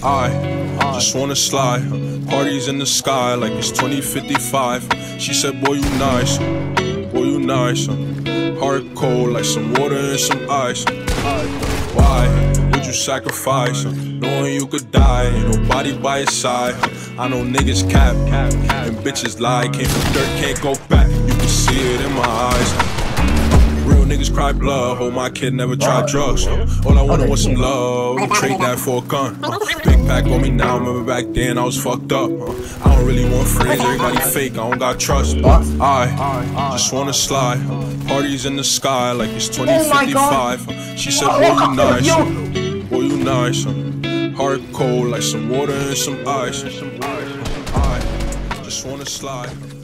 I just wanna slide. Parties in the sky like it's 2055. She said, Boy, you nice. Boy, you nice. Hard cold like some water and some ice. Why would you sacrifice? Knowing you could die, and nobody by your side. I know niggas cap, and bitches lie. Came from dirt, can't go back. You can see it in my eyes. Niggas cry blood. Hope my kid never tried drugs. All I wanted was some love. Trade that for a gun. Big pack on me now. Remember back then I was fucked up. I don't really want friends. Everybody fake. I don't got trust. I just wanna slide. Parties in the sky like it's 2055. She said, Boy, you nice. Boy, you nice. Heart cold like some water and some ice. I just wanna slide.